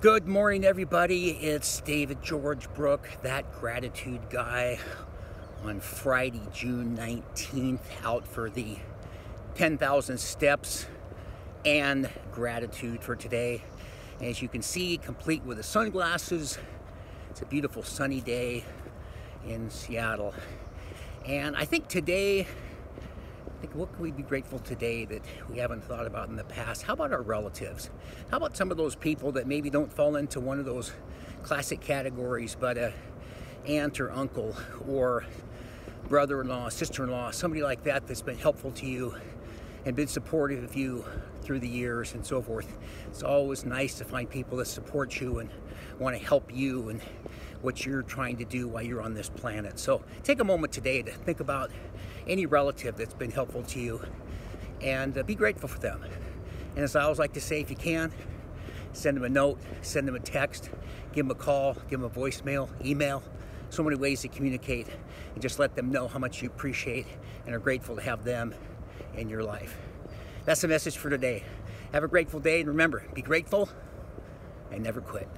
Good morning, everybody. It's David George Brooke, that gratitude guy, on Friday, June 19th, out for the 10,000 steps and gratitude for today. As you can see, complete with the sunglasses. It's a beautiful sunny day in Seattle. And I think today think, what can we be grateful today that we haven't thought about in the past? How about our relatives? How about some of those people that maybe don't fall into one of those classic categories, but a aunt or uncle or brother-in-law, sister-in-law, somebody like that that's been helpful to you and been supportive of you through the years and so forth. It's always nice to find people that support you and want to help you and what you're trying to do while you're on this planet. So take a moment today to think about any relative that's been helpful to you and uh, be grateful for them. And as I always like to say, if you can, send them a note, send them a text, give them a call, give them a voicemail, email. So many ways to communicate and just let them know how much you appreciate and are grateful to have them in your life. That's the message for today. Have a grateful day and remember, be grateful and never quit.